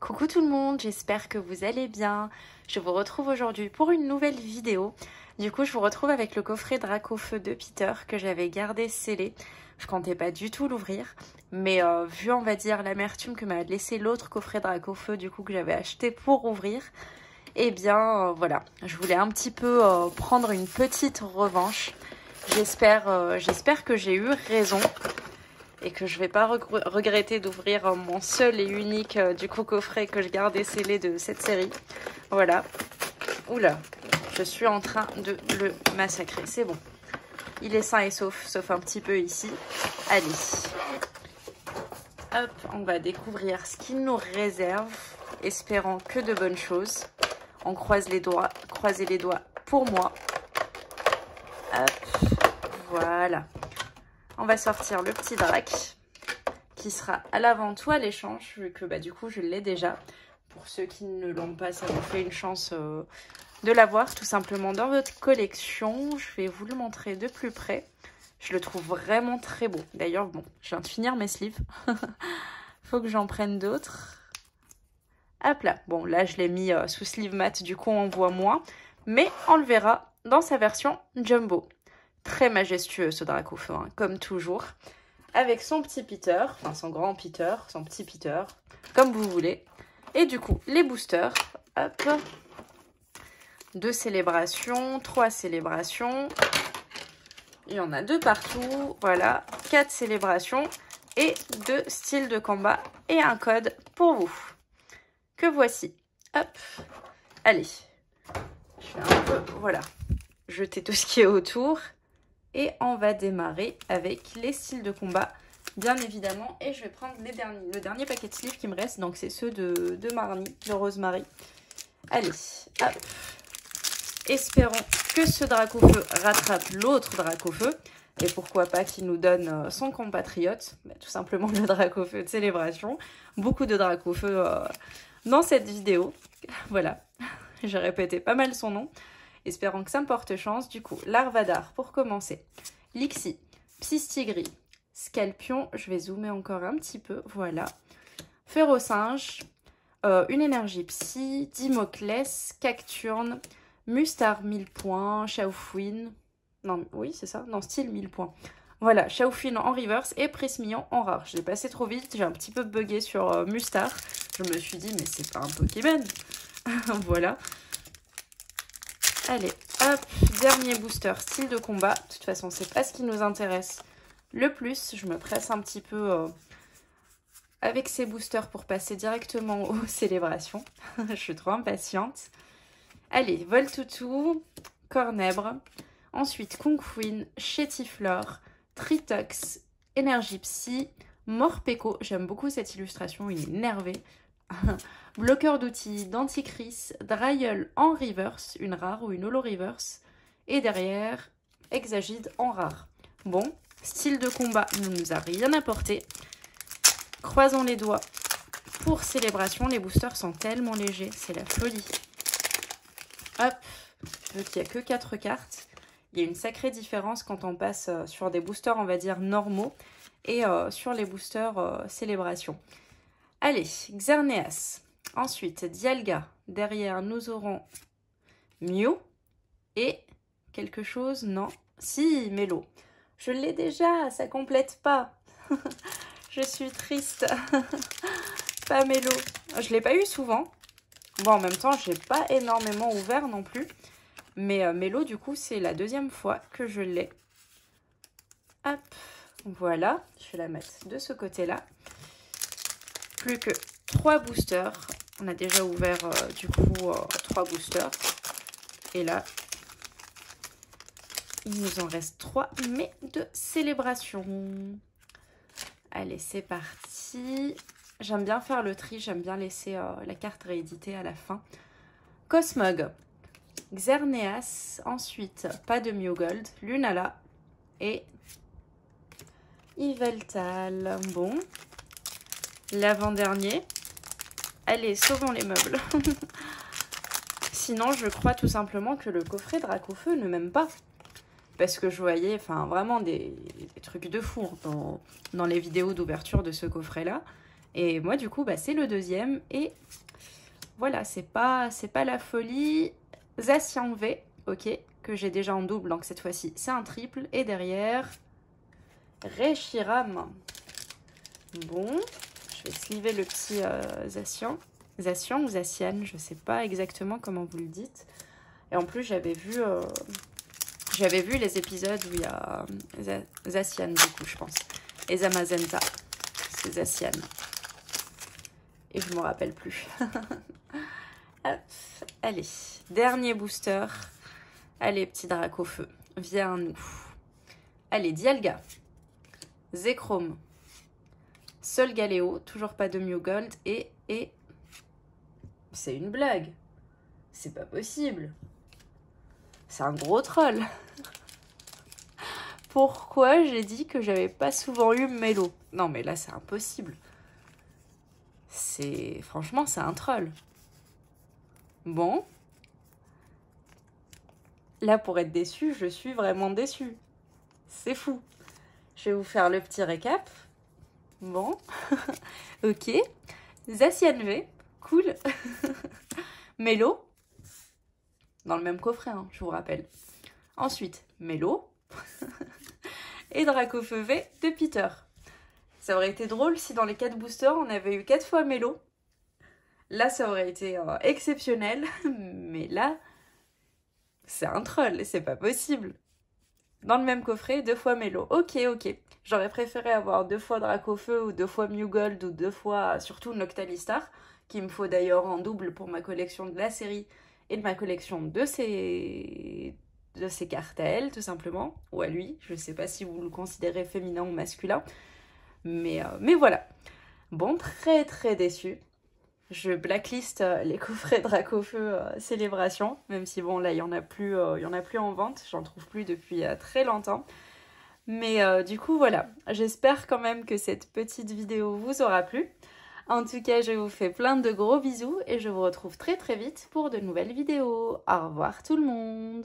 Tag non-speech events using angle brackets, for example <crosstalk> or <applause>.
Coucou tout le monde, j'espère que vous allez bien. Je vous retrouve aujourd'hui pour une nouvelle vidéo. Du coup, je vous retrouve avec le coffret Dracofeu de Peter que j'avais gardé scellé. Je comptais pas du tout l'ouvrir, mais euh, vu on va dire l'amertume que m'a laissé l'autre coffret Dracofeu du coup que j'avais acheté pour ouvrir, eh bien euh, voilà, je voulais un petit peu euh, prendre une petite revanche. J'espère j'espère que j'ai eu raison et que je vais pas regretter d'ouvrir mon seul et unique du coup coffret que je gardais scellé de cette série. Voilà. Oula, je suis en train de le massacrer, c'est bon. Il est sain et sauf, sauf un petit peu ici. Allez. Hop, on va découvrir ce qu'il nous réserve, espérant que de bonnes choses. On croise les doigts, croisez les doigts pour moi. Hop, voilà. On va sortir le petit drac qui sera à l'avant ou à l'échange, vu que bah, du coup je l'ai déjà. Pour ceux qui ne l'ont pas, ça vous fait une chance euh, de l'avoir tout simplement dans votre collection. Je vais vous le montrer de plus près. Je le trouve vraiment très beau. D'ailleurs, bon, je viens de finir mes sleeves. <laughs> Faut que j'en prenne d'autres. Hop là. Bon, là, je l'ai mis euh, sous sleeve mat, du coup, on voit moins. Mais on le verra dans sa version jumbo. Très majestueux, ce drac au feu, hein, comme toujours. Avec son petit Peter, enfin son grand Peter, son petit Peter, comme vous voulez. Et du coup, les boosters. Hop, deux célébrations, trois célébrations. Il y en a deux partout. Voilà, quatre célébrations et deux styles de combat et un code pour vous. Que voici. Hop. Allez. Je vais un peu, voilà, jeter tout ce qui est autour. Et on va démarrer avec les styles de combat, bien évidemment. Et je vais prendre le dernier paquet de sleeves qui me reste. Donc, c'est ceux de, Marnie, de Rosemary. Allez, hop. Espérons que ce drac au feu rattrape l'autre drac au feu. Et pourquoi pas qu'il nous donne euh, son compatriote, bah, tout simplement <laughs> le drac au feu de célébration. Beaucoup de drac au feu euh, dans cette vidéo. Voilà, <laughs> j'ai répété pas mal son nom. Espérons que ça me porte chance. Du coup, Larvadar pour commencer. Lixie, Psystigri, Scalpion, je vais zoomer encore un petit peu, voilà. Férocinge, euh, une énergie psy, Dimoclès, Cacturne, Mustar 1000 points, Shaofin, non, oui, c'est ça, non, style 1000 points. Voilà, Shaofin en reverse et Prismillon en rare. Je l'ai passé trop vite, j'ai un petit peu bugué sur euh, Mustar. Je me suis dit, mais c'est pas un Pokémon. <laughs> voilà. Allez, hop, dernier booster, style de combat. De toute façon, c'est pas ce qui nous intéresse le plus. Je me presse un petit peu euh, avec ces boosters pour passer directement aux <laughs> célébrations. <laughs> Je suis trop impatiente. Allez, Voltoutou, Cornèbre, ensuite Conqueen, Chétiflore, Tritox, Énergie Psy, Morpeko, j'aime beaucoup cette illustration, il est énervé. <laughs> Bloqueur d'outils, Denticris, Dryel en reverse, une rare ou une holo reverse. Et derrière, Exagide en rare. Bon, style de combat ne nous a rien apporté. Croisons les doigts pour célébration. Les boosters sont tellement légers, c'est la folie. Hop, vu qu'il n'y a que 4 cartes. Il y a une sacrée différence quand on passe euh, sur des boosters, on va dire, normaux et euh, sur les boosters euh, célébration. Allez, Xerneas. Ensuite, Dialga. Derrière, nous aurons Mew. Et quelque chose, non. Si, Mélo. Je l'ai déjà, ça complète pas. <laughs> je suis triste. <laughs> pas Mélo. Je l'ai pas eu souvent. Bon, en même temps, j'ai pas énormément ouvert non plus. Mais euh, Mélo, du coup, c'est la deuxième fois que je l'ai. Hop, voilà. Je vais la mettre de ce côté-là. Plus que trois boosters. On a déjà ouvert, euh, du coup, euh, trois boosters. Et là, il nous en reste trois, mais de célébration. Allez, c'est parti. J'aime bien faire le tri, j'aime bien laisser euh, la carte rééditée à la fin. Cosmog, Xerneas, ensuite pas de Mewgold, Lunala et Yveltal. Bon, l'avant-dernier. Allez, sauvons les meubles. <laughs> Sinon, je crois tout simplement que le coffret Dracofeu ne m'aime pas. Parce que je voyais vraiment des, trucs de fou dans, dans les vidéos d'ouverture de ce coffret-là. Et moi, du coup, bah, c'est le deuxième. Et voilà, c'est pas, pas la folie. Zacian V, ok, que j'ai déjà en double, donc cette fois-ci, c'est un triple. Et derrière, Reshiram. Bon, je vais sliver le petit euh, Zacian. Zacian ou Zacian, je sais pas exactement comment vous le dites. Et en plus, j'avais vu, euh, vu les épisodes où il y a euh, Zacian, du coup, je pense. Et Zamazenta, c'est Zacian. Et je me rappelle plus. <laughs> Allez, dernier booster. Allez, petit drac au feu, viens nous. Allez, Dialga, Zekrom, Sol Galéo, toujours pas de Mew Gold, et, et... C'est une blague. C'est pas possible. C'est un gros troll. <laughs> Pourquoi j'ai dit que j'avais pas souvent eu Mélo Non mais là c'est impossible. C'est... Franchement c'est un troll. Bon. Là pour être déçu, je suis vraiment déçue. C'est fou. Je vais vous faire le petit récap. Bon. <laughs> ok. Zacian V. Cool. <laughs> Mélo dans le même coffret, hein, je vous rappelle. Ensuite, Mélo <laughs> et Dracofeu V de Peter. Ça aurait été drôle si dans les 4 boosters, on avait eu 4 fois Mélo. Là, ça aurait été euh, exceptionnel, mais là, c'est un troll, c'est pas possible. Dans le même coffret, deux fois Mélo. Ok, ok. J'aurais préféré avoir deux fois Dracofeu ou deux fois Mew Gold ou deux fois surtout Noctalistar, qu'il me faut d'ailleurs en double pour ma collection de la série et de ma collection de ces de ses cartels tout simplement. Ou à lui. Je ne sais pas si vous le considérez féminin ou masculin. Mais, euh, mais voilà. Bon très très déçu je blacklist euh, les <laughs> coffrets Dracofeu euh, Célébration même si bon là il y en a plus il y en a plus en vente j'en trouve plus depuis très longtemps. Mais du coup voilà. J'espère quand même que cette petite vidéo vous aura plu. En tout cas, je vous fais plein de gros bisous et je vous retrouve très très vite pour de nouvelles vidéos. Au revoir tout le monde